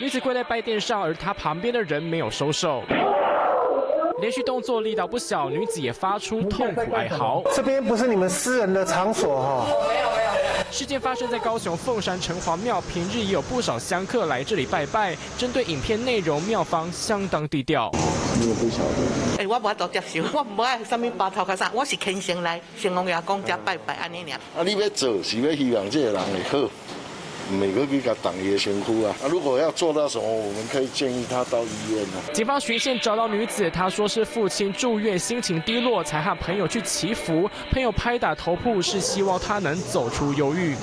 女子跪在拜殿上，而她旁边的人没有收手。连续动作力道不小，女子也发出痛苦哀嚎。这边不是你们私人的场所哈？没有没有。事件发生在高雄凤山城隍庙，平日也有不少香客来这里拜拜。针对影片内容，庙方相当低调。你也不晓得？哎，我无多接受，我唔爱什么白头卡啥，我是虔诚来成王爷公家拜拜安尼尔。啊，你要做是要希望这个人会好。每个比较党也辛苦啊！啊，如果要做到什么，我们可以建议他到医院啊。警方巡线找到女子，她说是父亲住院，心情低落，才和朋友去祈福。朋友拍打头部，是希望她能走出忧郁。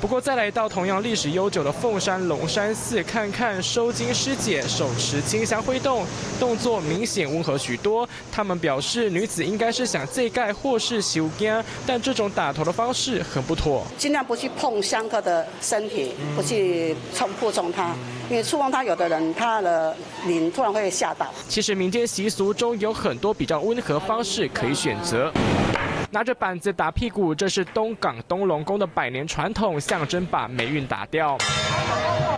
不过再来到同样历史悠久的凤山龙山寺看看，收金师姐手持清香挥动，动作明显温和许多。他们表示，女子应该是想祭盖或是修经，但这种打头的方式很不妥，尽量不去碰香客的身体，不去冲触碰它，因为触碰它，有的人他的灵突然会吓到。其实民间习俗中有很多比较温和方式可以选择。拿着板子打屁股，这是东港东龙宫的百年传统，象征把霉运打掉。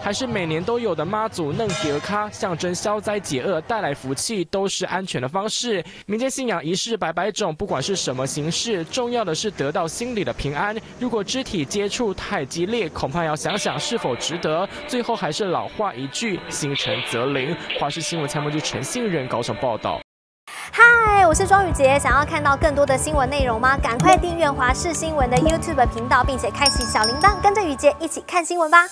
还是每年都有的妈祖嫩格卡，象征消灾解厄、带来福气，都是安全的方式。民间信仰仪式百百种，不管是什么形式，重要的是得到心里的平安。如果肢体接触太激烈，恐怕要想想是否值得。最后还是老话一句：心诚则灵。华视新闻参谋局陈信任高雄报道。是庄宇杰，想要看到更多的新闻内容吗？赶快订阅华视新闻的 YouTube 频道，并且开启小铃铛，跟着宇杰一起看新闻吧。